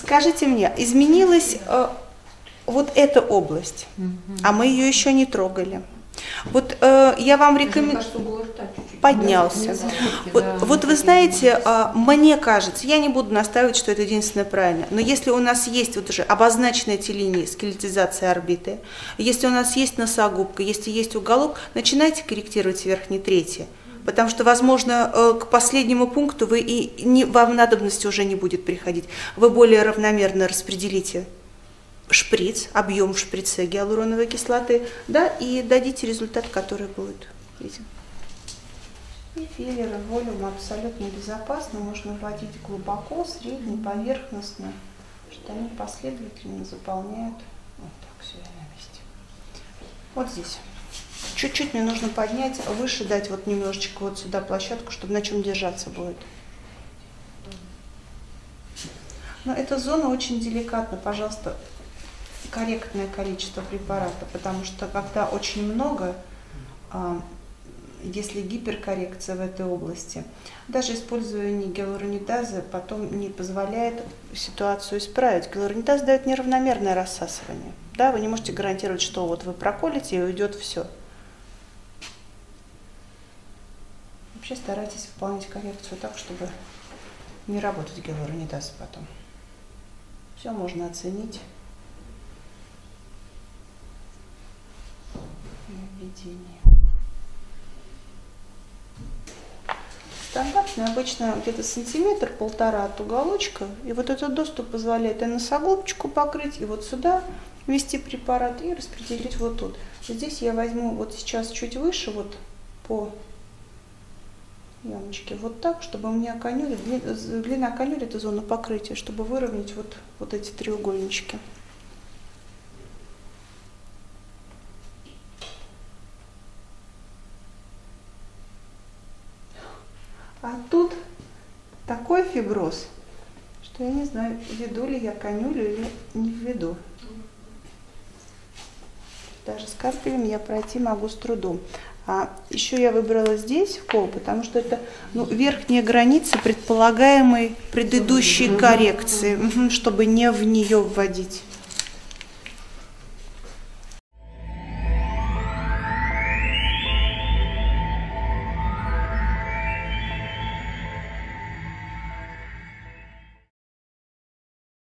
Скажите мне, изменилась э, вот эта область, а мы ее еще не трогали. Вот э, я вам рекомендую... Поднялся. Вот, вот вы знаете, э, мне кажется, я не буду настаивать, что это единственное правильно, но если у нас есть вот уже обозначенные эти линии, скелетизация орбиты, если у нас есть носогубка, если есть уголок, начинайте корректировать верхние трети. Потому что, возможно, э, к последнему пункту вы и не, вам надобности уже не будет приходить. Вы более равномерно распределите шприц, объем в шприце гиалуроновой кислоты, да, и дадите результат, который будет виден. И филлеры волюм абсолютно безопасно, можно вводить глубоко, средне, поверхностно, что они последовательно заполняют вот так все на. Вот здесь. Чуть-чуть мне нужно поднять, выше дать вот немножечко вот сюда площадку, чтобы на чем держаться будет. Но эта зона очень деликатна, пожалуйста, корректное количество препарата, потому что когда очень много, а, если гиперкоррекция в этой области, даже использование гиалуронидазы потом не позволяет ситуацию исправить. Гиалуронидаз дает неравномерное рассасывание. Да, вы не можете гарантировать, что вот вы проколите и уйдет все. Вообще старайтесь выполнять коррекцию так, чтобы не работать гиалуронидаз потом. Все можно оценить. введение. Стандартный обычно где-то сантиметр-полтора от уголочка. И вот этот доступ позволяет и носогубочку покрыть, и вот сюда ввести препарат и распределить вот тут. Здесь я возьму вот сейчас чуть выше, вот по ямочке, вот так, чтобы у меня канюли, длина канюли это зона покрытия, чтобы выровнять вот, вот эти треугольнички. А тут такой фиброз, что я не знаю, веду ли я конюлю или не веду. Даже скальпелем я пройти могу с трудом. А еще я выбрала здесь кол, потому что это ну, верхняя граница предполагаемой предыдущей коррекции, чтобы не в нее вводить.